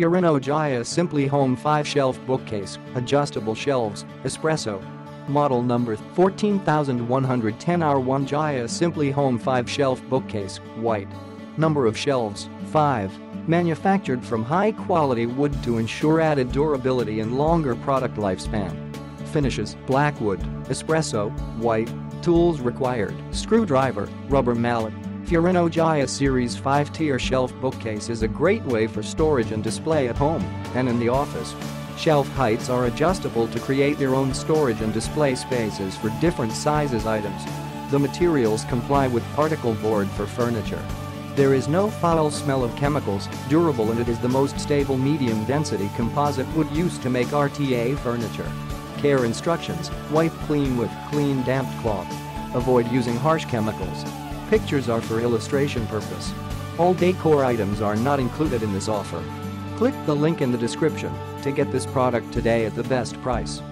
Furinno Jaya Simply Home 5-shelf bookcase, adjustable shelves, espresso. Model number 14110 R1 Jaya Simply Home 5-shelf bookcase, white. Number of shelves, 5. Manufactured from high-quality wood to ensure added durability and longer product lifespan. Finishes, blackwood, espresso, white. Tools required, screwdriver, rubber mallet, Furinno Jaya Series 5-tier shelf bookcase is a great way for storage and display at home and in the office. Shelf heights are adjustable to create your own storage and display spaces for different sizes items. The materials comply with particle board for furniture. There is no foul smell of chemicals, durable and it is the most stable medium-density composite wood used to make RTA furniture. Care instructions, wipe clean with clean damp cloth. Avoid using harsh chemicals. Pictures are for illustration purpose. All decor items are not included in this offer. Click the link in the description to get this product today at the best price.